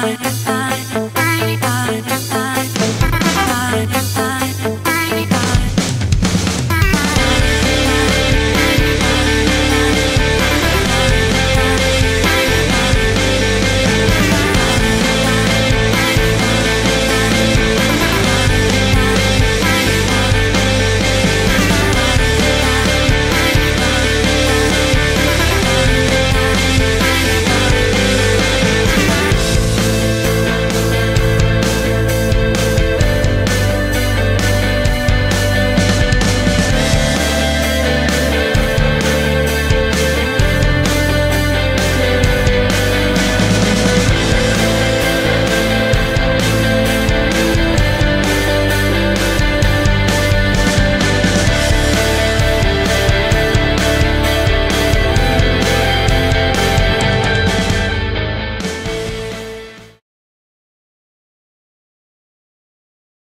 I, I.